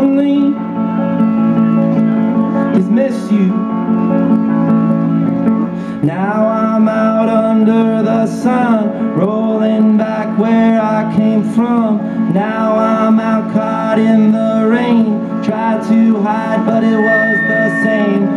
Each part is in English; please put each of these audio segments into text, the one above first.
lonely is miss you. Now I'm out under the sun, rolling back where I came from. Now I'm out caught in the rain, tried to hide but it was the same.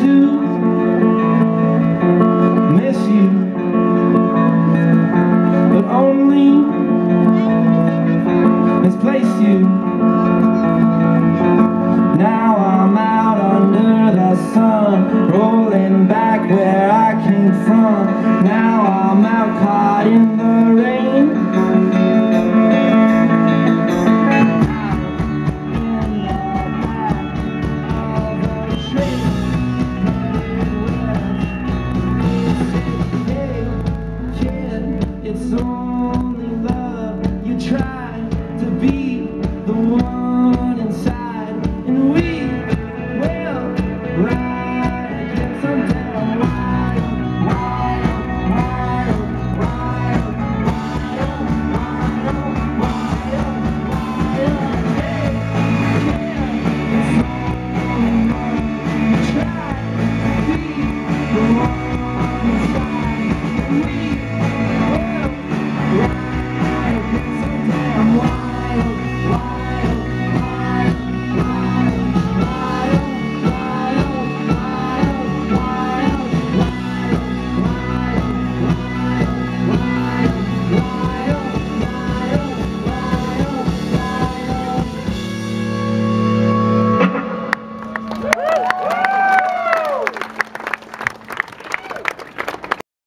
to miss you. But only misplace you. Now I'm out under the sun Rolling back where I came from. Now I'm out caught in the It's all